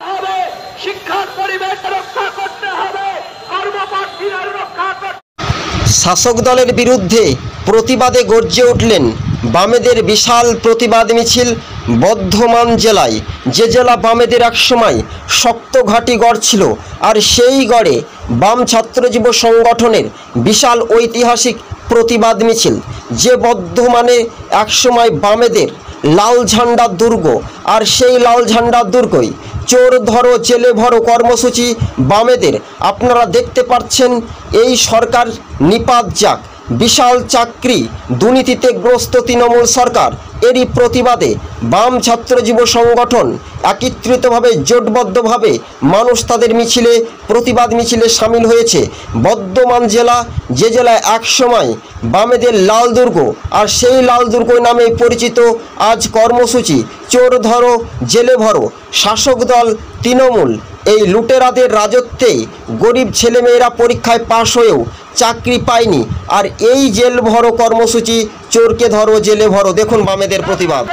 হবে শিক্ষার পরিবেশ রক্ষা করতে হবে রক্ষা করতে শাসক দলের বিরুদ্ধে প্রতিবাদে গর্জে উঠলেন বামেদের বিশাল প্রতিবাদ মিছিল বর্ধমান জেলায়। যে জেলা বামেদের একসময় শক্ত ঘাঁটি গড় ছিল, আর সেই গড়ে বাম ছাত্রজীব সংগঠনের বিশাল ঐতিহাসিক প্রতিবাদ মিছিল, যে বর্ধমানে একসময় বামেদের লাল ঝান্ডার দুর্গ। আর সেই লাল ঝান্ডার দুর্গই চোর ধরো, জেলে ভরো কর্মসূচি বামেদের। আপনারা দেখতে পাচ্ছেন, এই সরকার নিপাত যাক। বিশাল চাকরি দুর্নীতিতে গ্রস্ত তৃণমূল সরকার। এরই প্রতিবাদে বাম ছাত্রজীব সংগঠন একত্রিতভাবে, জোটবদ্ধভাবে মানুষ তাদের মিছিলে, প্রতিবাদ মিছিলে সামিল হয়েছে। বর্ধমান জেলা, যে জেলায় একসময় বামেদের লাল দুর্গ আর সেই লাল দুর্গ নামে পরিচিত, আজ কর্মসূচি, চোর ধরো, জেলে ভরো, শাসক দল তৃণমূল এই লুটেরাদের রাজত্বে গরিব ছেলেমেয়েরা পরীক্ষায় পাশ হয়েও চাকরি পায়নি। আর এই জেল ভরো কর্মসূচি চোরকে ধরো, জেলে ভরো। দেখুন বামেদের প্রতিবাদ।